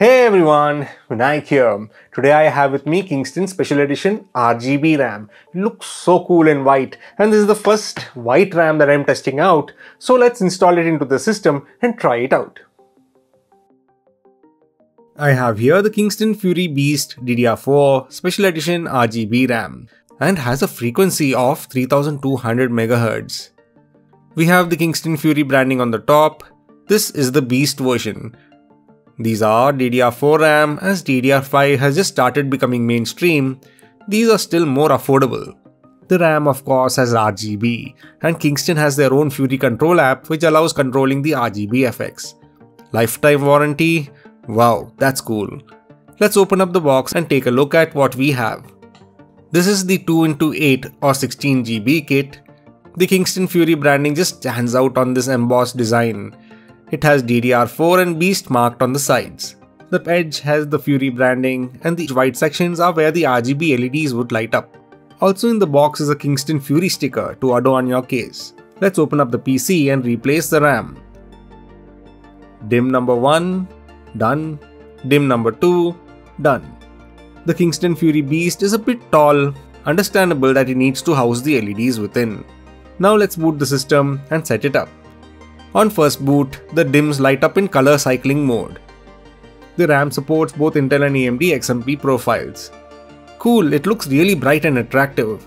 Hey everyone, Vinayak here. Today I have with me Kingston Special Edition RGB RAM. It looks so cool in white and this is the first white RAM that I'm testing out. So let's install it into the system and try it out. I have here the Kingston Fury Beast DDR4 Special Edition RGB RAM and has a frequency of 3200 MHz. We have the Kingston Fury branding on the top. This is the Beast version these are DDR4 RAM as DDR5 has just started becoming mainstream, these are still more affordable. The RAM of course has RGB and Kingston has their own Fury control app which allows controlling the RGB effects. Lifetime warranty? Wow, that's cool. Let's open up the box and take a look at what we have. This is the 2x8 or 16GB kit. The Kingston Fury branding just stands out on this embossed design. It has DDR4 and Beast marked on the sides. The edge has the Fury branding and the white sections are where the RGB LEDs would light up. Also in the box is a Kingston Fury sticker to adorn your case. Let's open up the PC and replace the RAM. DIMM number 1, done. DIMM number 2, done. The Kingston Fury Beast is a bit tall, understandable that it needs to house the LEDs within. Now let's boot the system and set it up. On first boot, the DIMMs light up in color cycling mode. The RAM supports both Intel and AMD XMP profiles. Cool, it looks really bright and attractive.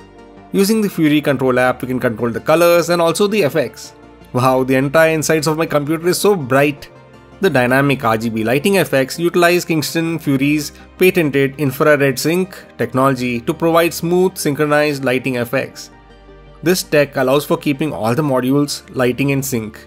Using the Fury control app, you can control the colors and also the effects. Wow, the entire insides of my computer is so bright. The dynamic RGB lighting effects utilize Kingston Fury's patented infrared sync technology to provide smooth synchronized lighting effects. This tech allows for keeping all the modules lighting in sync.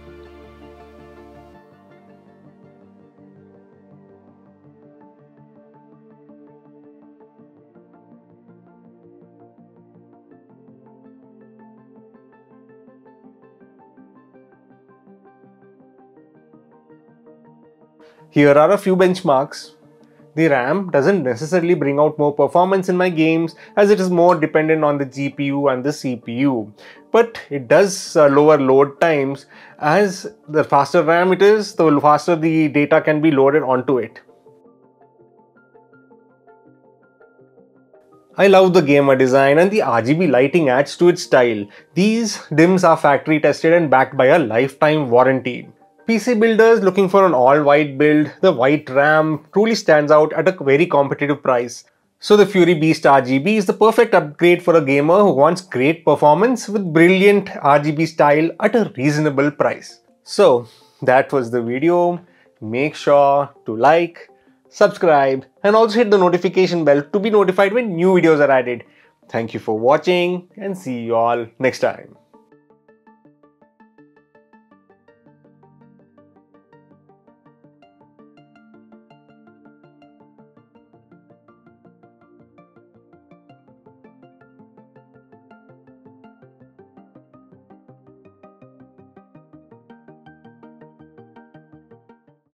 Here are a few benchmarks. The RAM doesn't necessarily bring out more performance in my games as it is more dependent on the GPU and the CPU. But it does uh, lower load times as the faster RAM it is, the faster the data can be loaded onto it. I love the gamer design and the RGB lighting adds to its style. These DIMMs are factory tested and backed by a lifetime warranty. PC builders looking for an all-white build, the white RAM truly stands out at a very competitive price. So the Fury Beast RGB is the perfect upgrade for a gamer who wants great performance with brilliant RGB style at a reasonable price. So that was the video. Make sure to like, subscribe and also hit the notification bell to be notified when new videos are added. Thank you for watching and see you all next time.